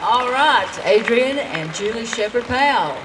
All right, Adrian and Julie Shepherd Powell.